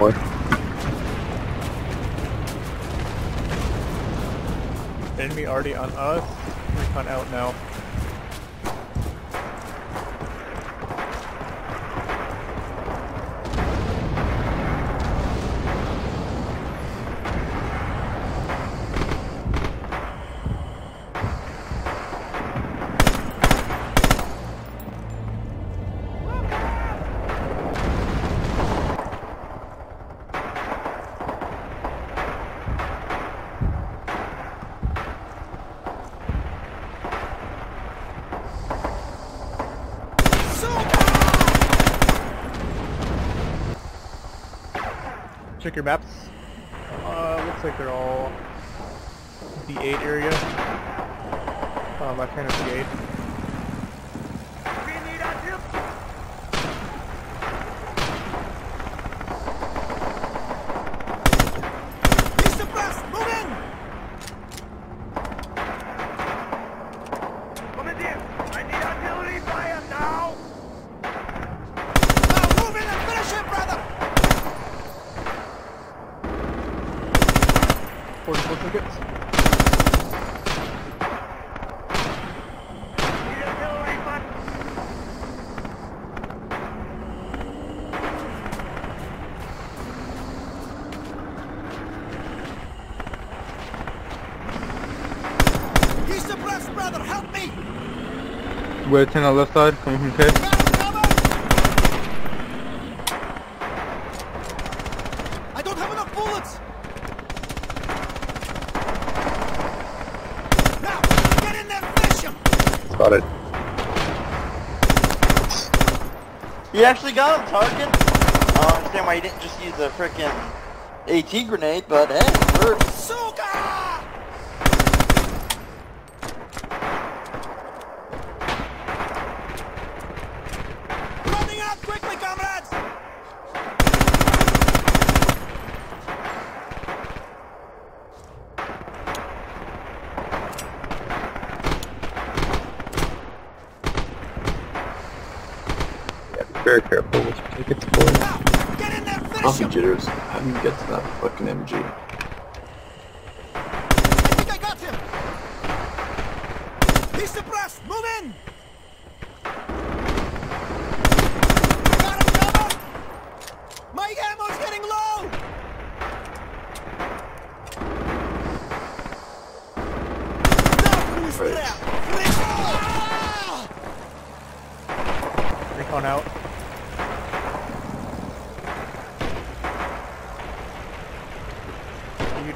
boy. Enemy already on us. Recon out now. Check your maps. Uh, looks like they're all D8 area. Uh, left hand of D8. I need artillery fire now! Forty-four tickets. Need artillery fire! He's the breast, brother! Help me! We're 10 on the left side, coming from K. I don't have enough bullets! Now, get in there, finish him! Got it. You actually got him, Tarkin. Uh, I don't understand why you didn't just use a frickin' AT grenade, but hey, it worked. Suka! Running out quickly, comrades! Yeah, be very careful with your tickets, boy. Now, get in there, finish Coffee him! jitters. How do you get to that fucking MG? I think I got him! He's suppressed! Move in! Got him covered! My ammo's getting low! Now who's Right. Ah! Recon out.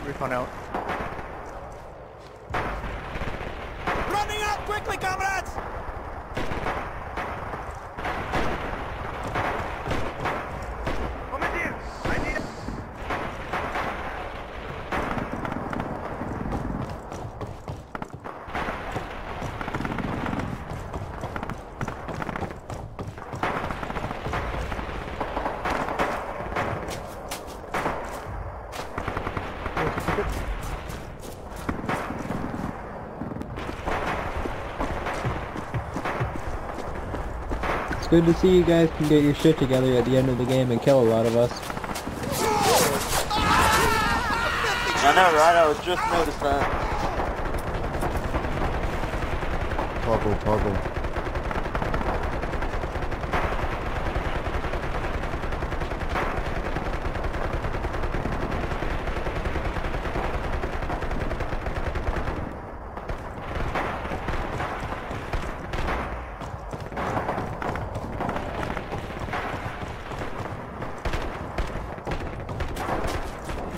Recon out. Running out quickly, comrades! Good to see you guys can get your shit together at the end of the game and kill a lot of us. I know, right? I was just noticed that. Toggle, toggle.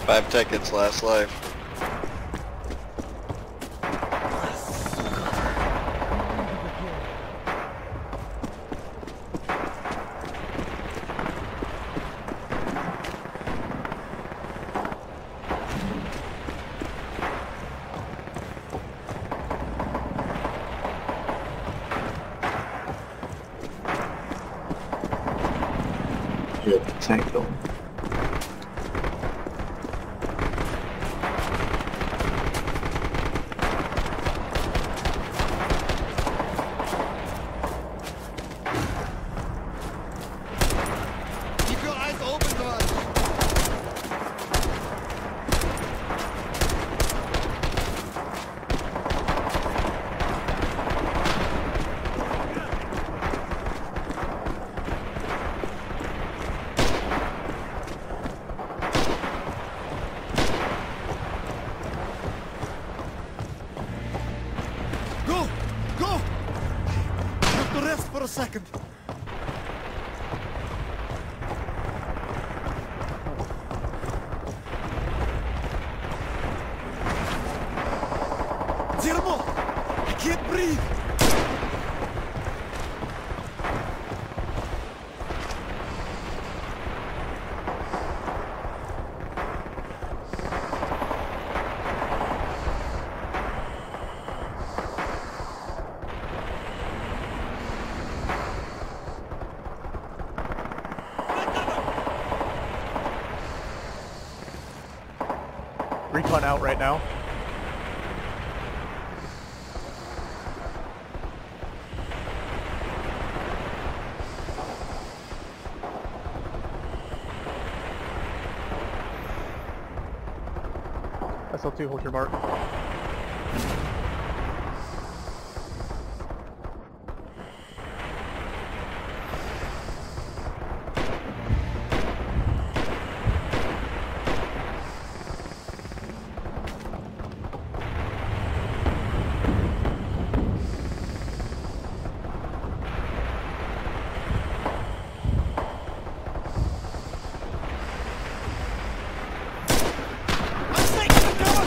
Five tickets, last life. Yeah, tank. for a second. Recon out right now. SL2, hold your mark. I'm taking the cover.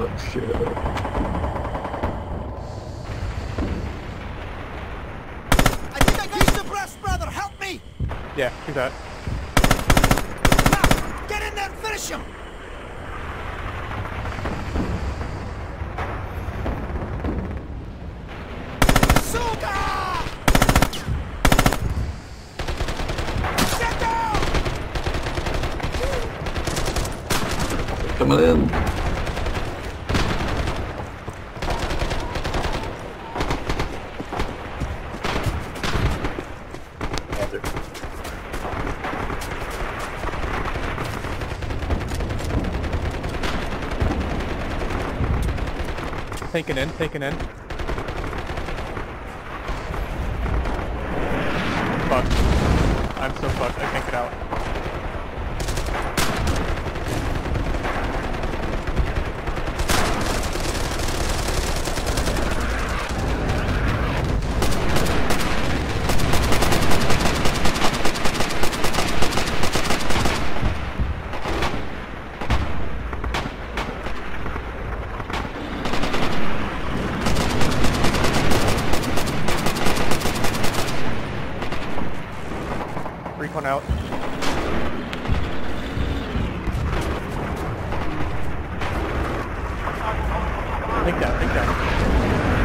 Oh shit. I think I got the breast, brother. Help me. Yeah, do that. Now, get in there and finish him. Get down! In. Taken in, taken in. Fuck. I'm so fucked, I can't get out. Recon out. Take that, take that.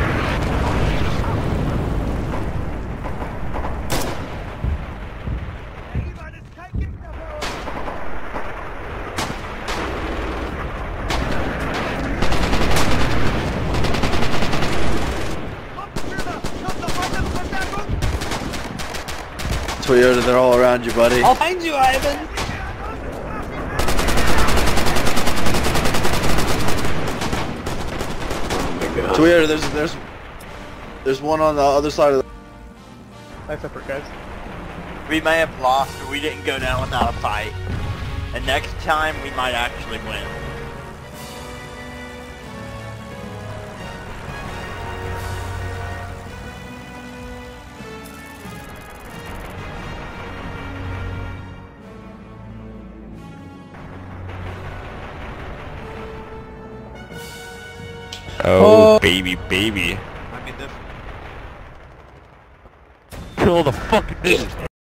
Toyota, they're all around you, buddy. I'll find you, Ivan. Oh my god. Toyota, there's there's there's one on the other side of the. Nice effort, guys. We may have lost, but we didn't go down without a fight. And next time, we might actually win. Oh, oh, baby, baby. I mean, this Kill the fucking